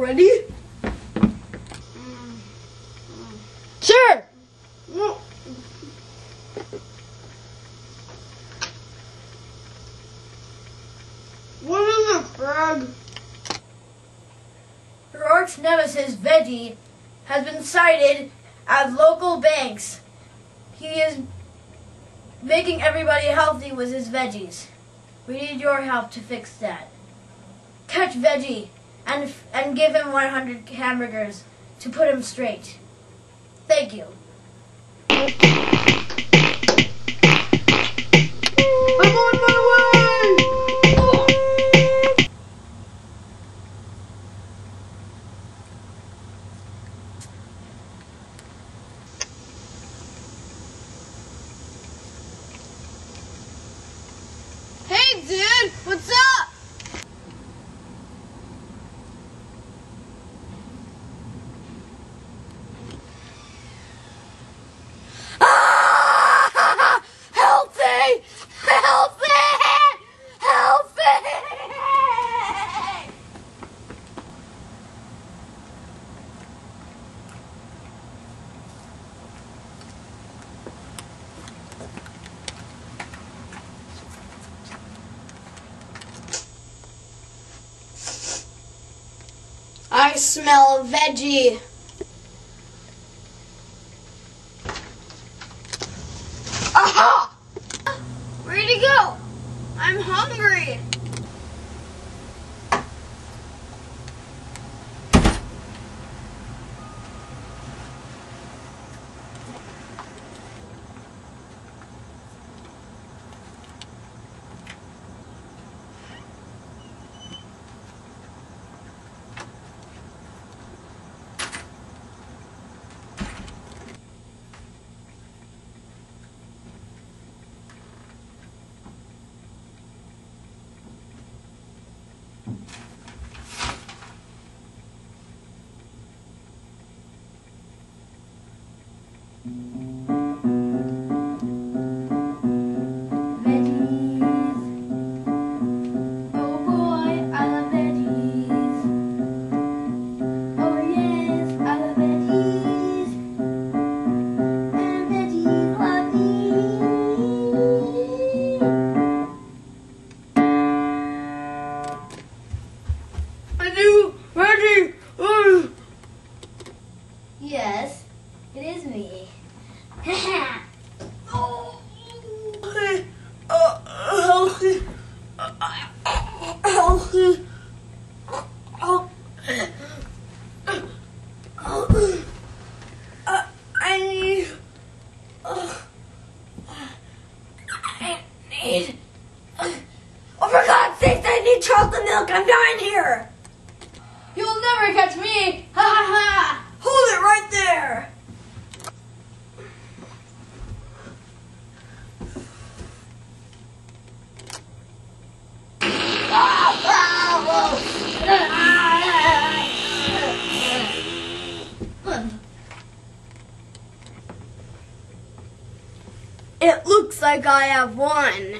already? Sure. What is a frog? Her arch nemesis, Veggie, has been sighted at local banks. He is making everybody healthy with his veggies. We need your help to fix that. Catch Veggie! And and give him 100 hamburgers to put him straight. Thank you. I'm on my way! Hey, dude! What's up? Help me! Help me! Help me! I smell veggie. Aha! Where'd he go? I'm hungry. Oh, for God's sake, I need chocolate milk. I'm dying here. You'll never catch me! Ha ha ha! Hold it right there. It looks like I have won.